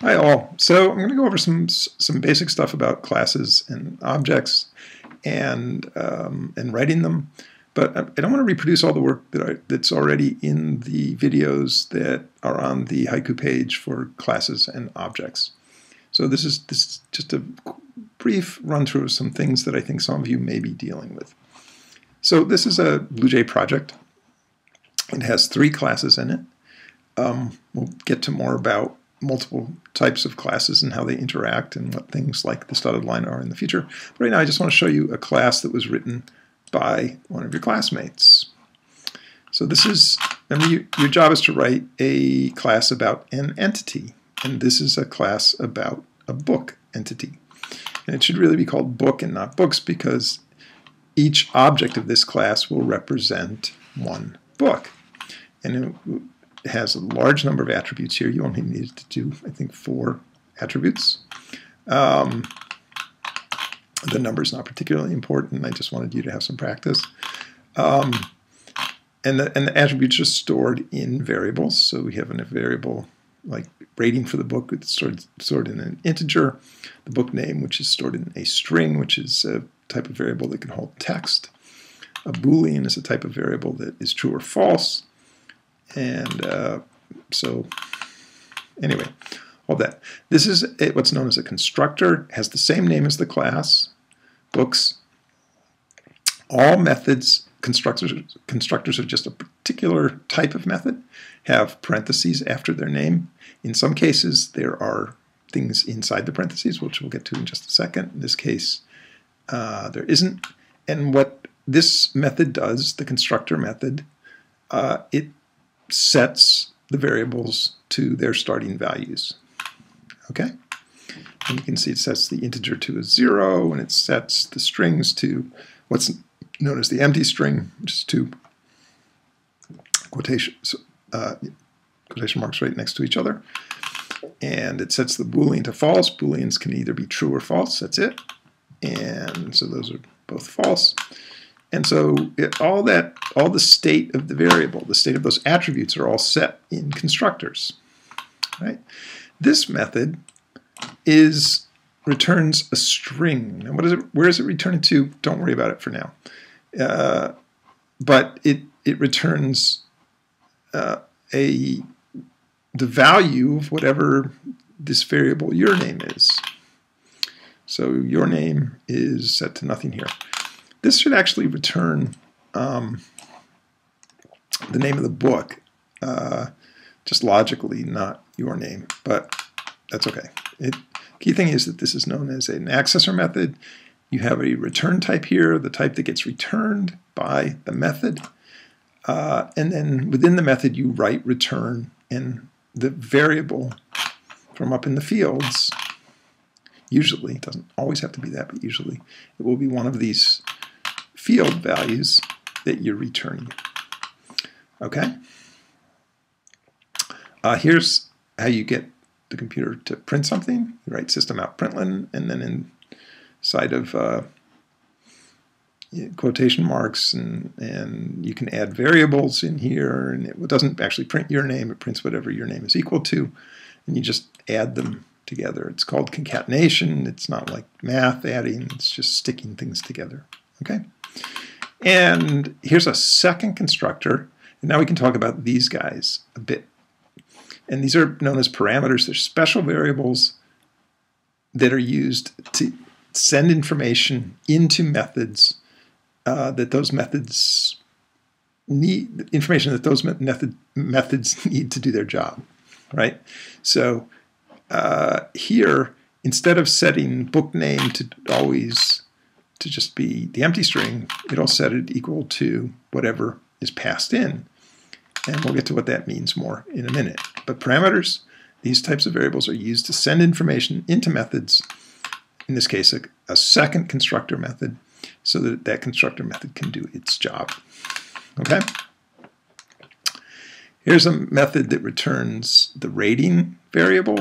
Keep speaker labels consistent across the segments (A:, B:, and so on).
A: Hi all. So I'm going to go over some some basic stuff about classes and objects and um, and writing them. But I don't want to reproduce all the work that I, that's already in the videos that are on the Haiku page for classes and objects. So this is this is just a brief run through of some things that I think some of you may be dealing with. So this is a BlueJ project. It has three classes in it. Um, we'll get to more about multiple types of classes and how they interact and what things like the studded line are in the future. But right now I just want to show you a class that was written by one of your classmates. So this is, remember you, your job is to write a class about an entity. And this is a class about a book entity. And it should really be called book and not books because each object of this class will represent one book. And has a large number of attributes here. You only need to do, I think, four attributes. Um, the number is not particularly important. I just wanted you to have some practice. Um, and, the, and the attributes are stored in variables. So we have a variable like rating for the book, it's stored, stored in an integer. The book name, which is stored in a string, which is a type of variable that can hold text. A boolean is a type of variable that is true or false. And uh, so, anyway, all that. This is what's known as a constructor, it has the same name as the class, books. All methods, constructors, constructors are just a particular type of method, have parentheses after their name. In some cases, there are things inside the parentheses, which we'll get to in just a second. In this case, uh, there isn't. And what this method does, the constructor method, uh, it sets the variables to their starting values. Okay? And you can see it sets the integer to a zero, and it sets the strings to what's known as the empty string, which is two quotation, uh, quotation marks right next to each other. And it sets the boolean to false. Booleans can either be true or false. That's it. And so those are both false. And so it, all that, all the state of the variable, the state of those attributes are all set in constructors. Right? This method is returns a string. And what is it? Where is it returning to? Don't worry about it for now. Uh, but it it returns uh, a the value of whatever this variable your name is. So your name is set to nothing here. This should actually return um, the name of the book, uh, just logically, not your name, but that's okay. It, key thing is that this is known as an accessor method. You have a return type here, the type that gets returned by the method. Uh, and then within the method, you write return and the variable from up in the fields, usually, it doesn't always have to be that, but usually it will be one of these field values that you're returning. Okay? Uh, here's how you get the computer to print something. You write system out println, and then inside of uh, quotation marks, and, and you can add variables in here, and it doesn't actually print your name, it prints whatever your name is equal to, and you just add them together. It's called concatenation. It's not like math adding, it's just sticking things together. Okay? And here's a second constructor. And now we can talk about these guys a bit. And these are known as parameters. They're special variables that are used to send information into methods uh, that those methods need, information that those method, methods need to do their job, right? So uh, here, instead of setting book name to always to just be the empty string, it'll set it equal to whatever is passed in. And we'll get to what that means more in a minute. But parameters, these types of variables are used to send information into methods, in this case a, a second constructor method, so that that constructor method can do its job. Okay? Here's a method that returns the rating variable.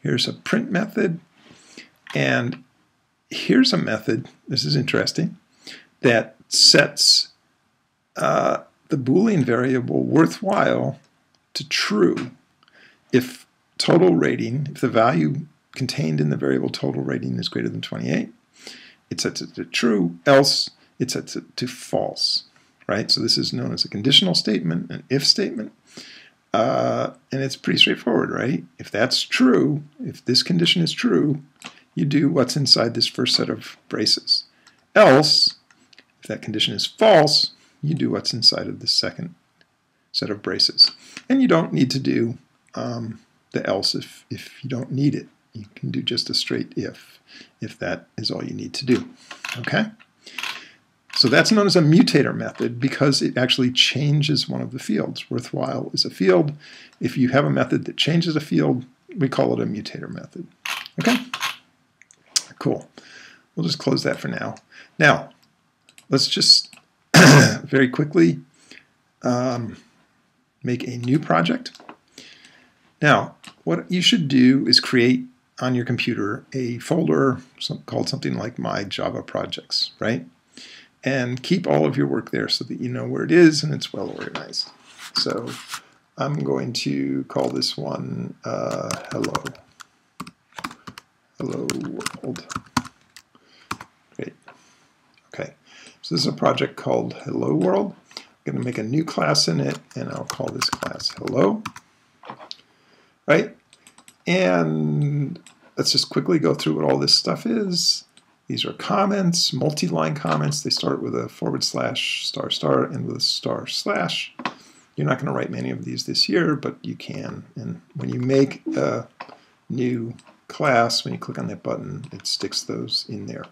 A: Here's a print method. And here's a method, this is interesting, that sets uh, the Boolean variable worthwhile to true if total rating, if the value contained in the variable total rating is greater than 28, it sets it to true, else it sets it to false, right? So this is known as a conditional statement, an if statement. Uh, and it's pretty straightforward, right? If that's true, if this condition is true, you do what's inside this first set of braces. Else, if that condition is false, you do what's inside of the second set of braces. And you don't need to do um, the else if, if you don't need it. You can do just a straight if, if that is all you need to do. Okay? So that's known as a mutator method because it actually changes one of the fields. Worthwhile is a field. If you have a method that changes a field, we call it a mutator method. Okay? Cool. We'll just close that for now. Now, let's just very quickly um, make a new project. Now, what you should do is create on your computer a folder called something like My Java Projects, right? And keep all of your work there so that you know where it is and it's well organized. So I'm going to call this one uh, Hello. Hello World. Great. Okay. So this is a project called Hello World. I'm going to make a new class in it, and I'll call this class Hello. Right? And let's just quickly go through what all this stuff is. These are comments, multi-line comments. They start with a forward slash star star and with a star slash. You're not going to write many of these this year, but you can. And when you make a new class, when you click on that button, it sticks those in there.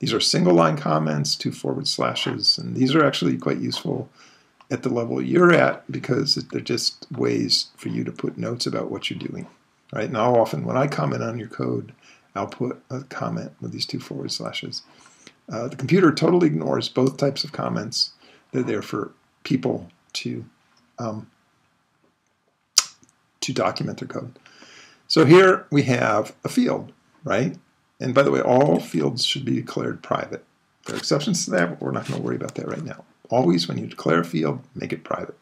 A: These are single line comments, two forward slashes, and these are actually quite useful at the level you're at because they're just ways for you to put notes about what you're doing. Right now, often when I comment on your code, I'll put a comment with these two forward slashes. Uh, the computer totally ignores both types of comments. They're there for people to um, to document their code. So here we have a field, right? And by the way, all fields should be declared private. There are exceptions to that, but we're not going to worry about that right now. Always, when you declare a field, make it private.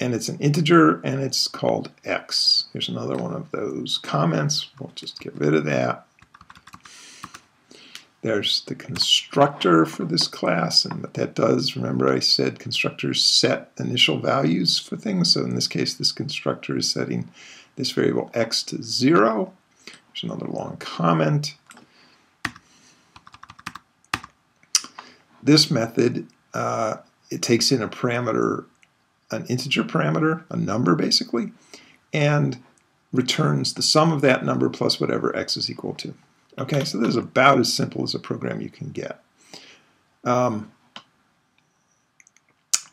A: And it's an integer, and it's called x. Here's another one of those comments. We'll just get rid of that. There's the constructor for this class, and what that does, remember I said constructors set initial values for things. So in this case, this constructor is setting this variable x to 0. There's another long comment. This method, uh, it takes in a parameter, an integer parameter, a number basically, and returns the sum of that number plus whatever x is equal to. Okay, so this is about as simple as a program you can get. Um,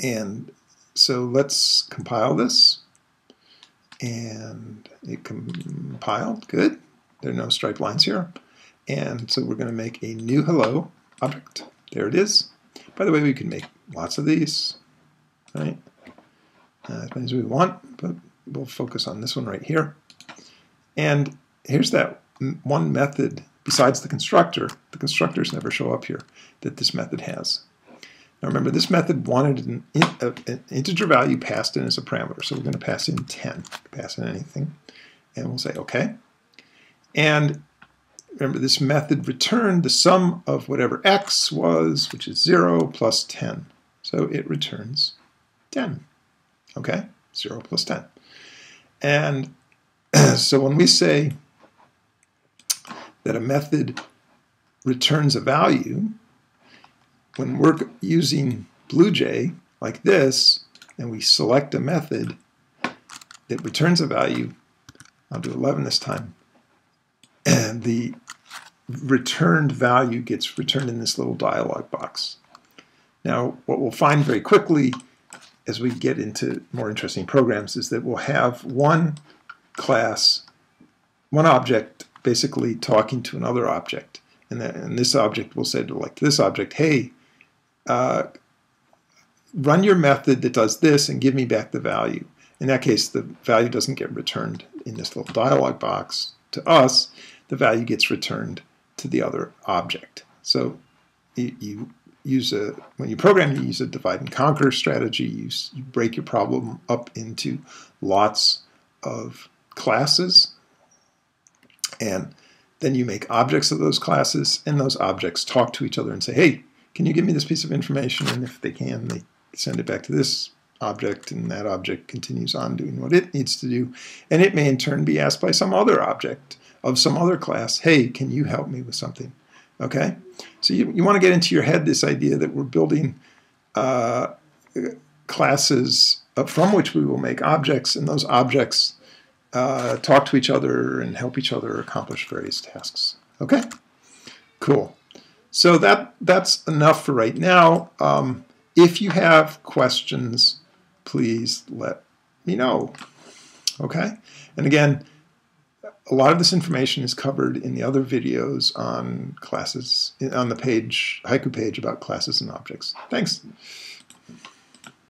A: and so let's compile this. And it compiled, good. There are no striped lines here. And so we're going to make a new hello object. There it is. By the way, we can make lots of these, right? Uh, as many as we want, but we'll focus on this one right here. And here's that one method besides the constructor. The constructors never show up here that this method has. Now remember, this method wanted an, an, integer value passed in as a parameter. So we're going to pass in 10, pass in anything. And we'll say OK. And remember, this method returned the sum of whatever x was, which is 0 plus 10. So it returns 10. Okay? 0 plus 10. And so when we say that a method returns a value, when we're using BlueJ like this, and we select a method that returns a value, I'll do 11 this time, and the returned value gets returned in this little dialog box. Now, what we'll find very quickly as we get into more interesting programs is that we'll have one class, one object basically talking to another object. And, and this object will say to like this object, hey, uh, run your method that does this and give me back the value. In that case, the value doesn't get returned in this little dialog box to us. The value gets returned to the other object. So you, you use a when you program, you use a divide and conquer strategy. You, you break your problem up into lots of classes, and then you make objects of those classes, and those objects talk to each other and say, hey, can you give me this piece of information? And if they can, they send it back to this object, and that object continues on doing what it needs to do. And it may in turn be asked by some other object of some other class, hey, can you help me with something? Okay? So you, you want to get into your head this idea that we're building uh, classes from which we will make objects, and those objects uh, talk to each other and help each other accomplish various tasks. Okay? Cool. So that that's enough for right now. Um, if you have questions, please let me know. Okay? And again, a lot of this information is covered in the other videos on classes, on the page, haiku page about classes and objects. Thanks.